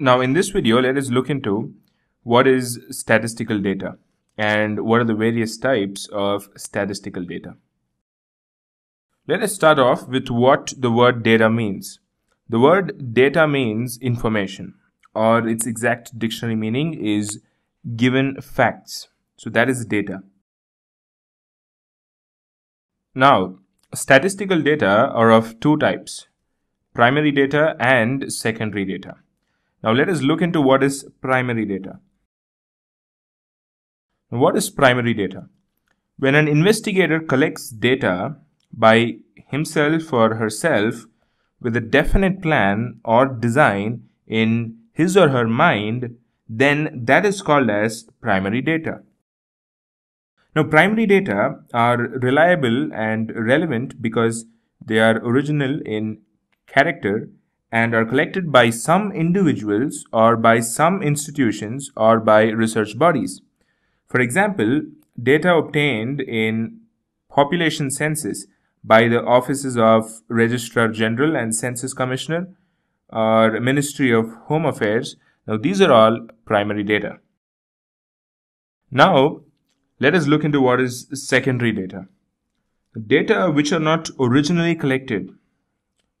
Now in this video, let us look into what is statistical data and what are the various types of statistical data. Let us start off with what the word data means. The word data means information or its exact dictionary meaning is given facts. So that is data. Now, statistical data are of two types, primary data and secondary data. Now let us look into what is primary data. What is primary data? When an investigator collects data by himself or herself with a definite plan or design in his or her mind, then that is called as primary data. Now, primary data are reliable and relevant because they are original in character and are collected by some individuals or by some institutions or by research bodies. For example, data obtained in population census by the offices of Registrar General and Census Commissioner or Ministry of Home Affairs. Now, these are all primary data. Now, let us look into what is secondary data. Data which are not originally collected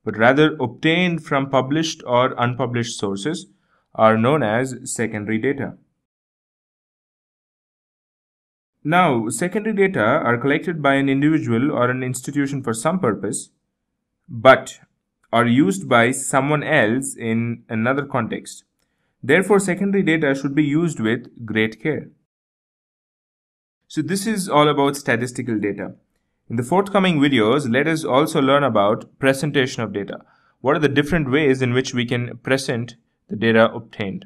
but rather obtained from published or unpublished sources are known as secondary data. Now, secondary data are collected by an individual or an institution for some purpose, but are used by someone else in another context. Therefore, secondary data should be used with great care. So this is all about statistical data. In the forthcoming videos, let us also learn about presentation of data. What are the different ways in which we can present the data obtained?